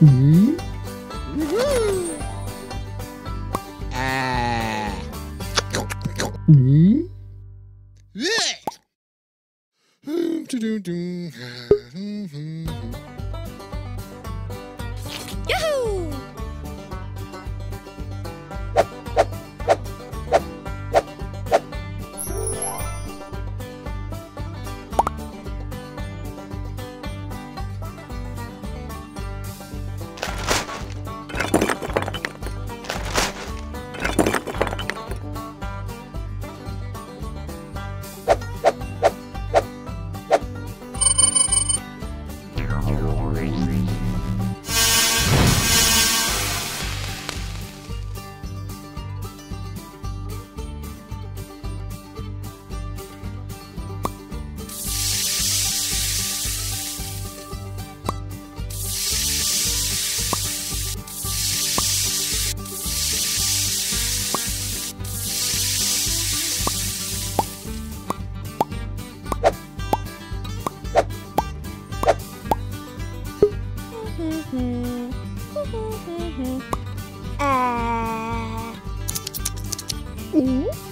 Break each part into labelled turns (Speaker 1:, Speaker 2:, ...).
Speaker 1: Mm-hmm. Mm-hmm. Ah.
Speaker 2: Yahoo! Ah. Ooh.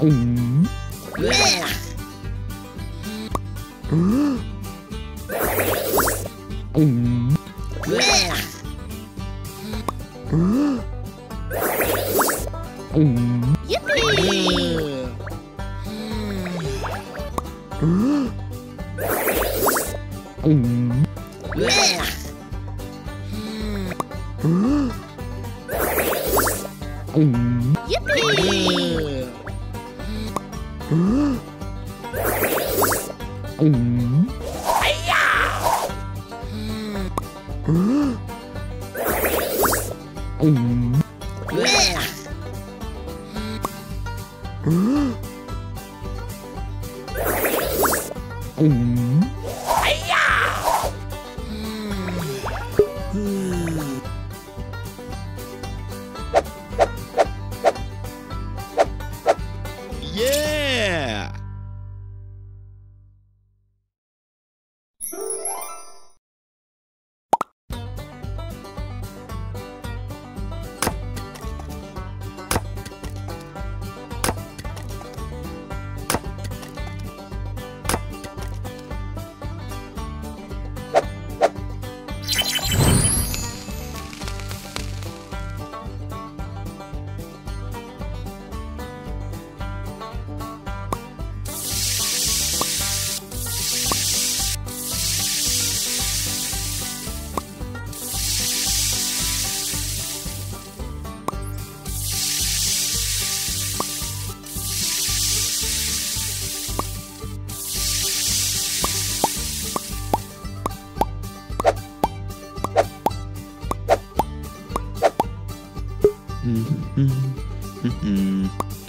Speaker 2: Yippee!
Speaker 1: Yeah!
Speaker 2: Mm. Mm.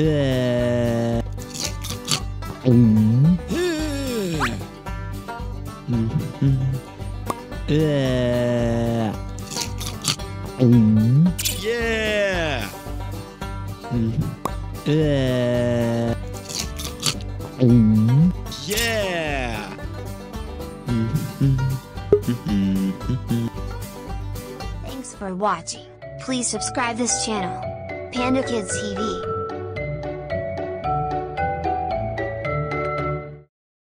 Speaker 1: Yeah. Yeah.
Speaker 3: Thanks for watching. Please subscribe this channel. Panda Kids TV.